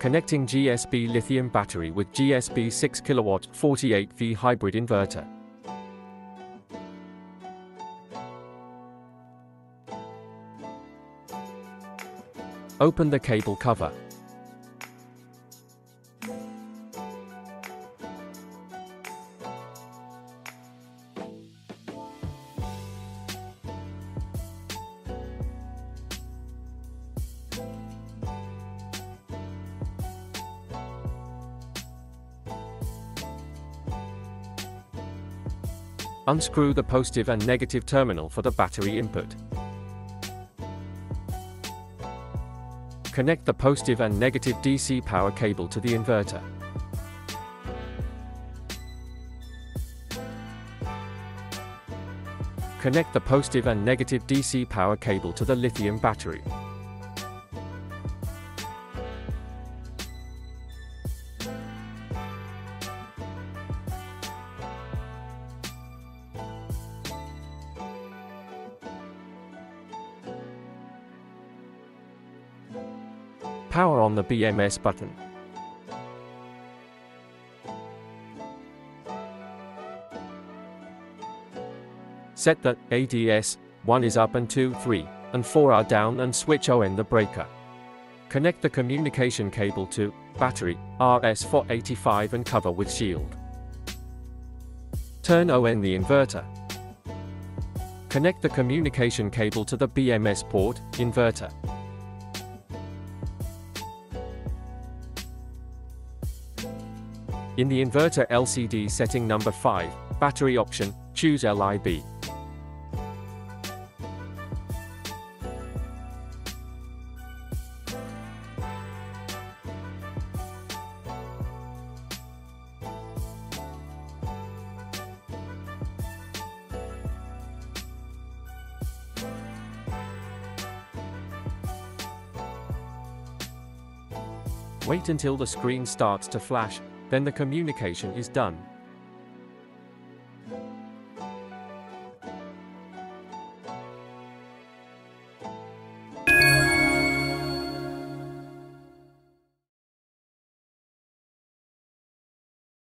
Connecting GSB lithium battery with GSB 6 kW 48V hybrid inverter. Open the cable cover. Unscrew the positive and negative terminal for the battery input. Connect the positive and negative DC power cable to the inverter. Connect the positive and negative DC power cable to the lithium battery. Power on the BMS button. Set that ADS 1 is up and 2, 3, and 4 are down and switch on the breaker. Connect the communication cable to battery RS485 and cover with shield. Turn on the inverter. Connect the communication cable to the BMS port inverter. In the inverter LCD setting number 5, battery option, choose LIB. Wait until the screen starts to flash, then the communication is done.